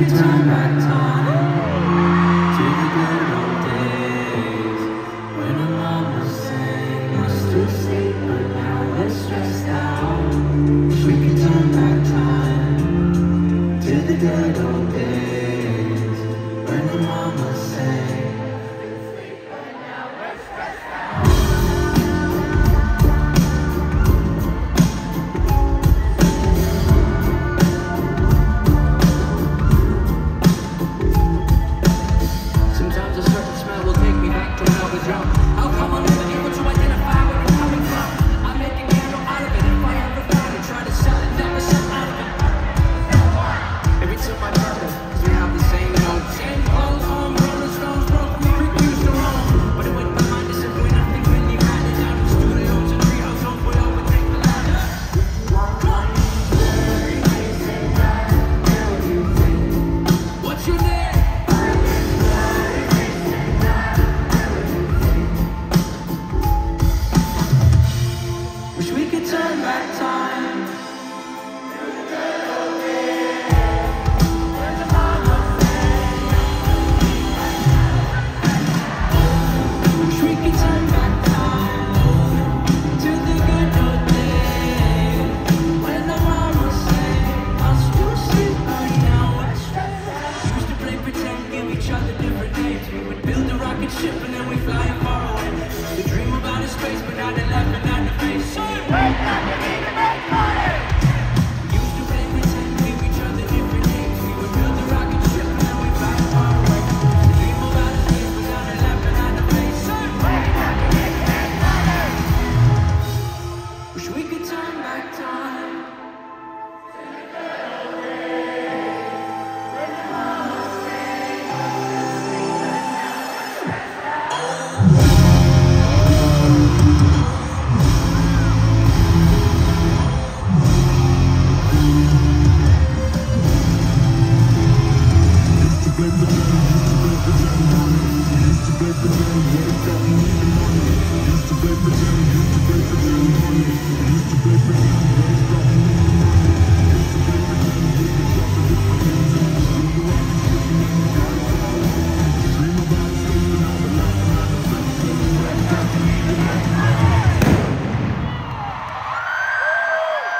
Turn back time to the good old days when our us to sleep, but now we're stressed out. We could turn back time to the good old days Wake up,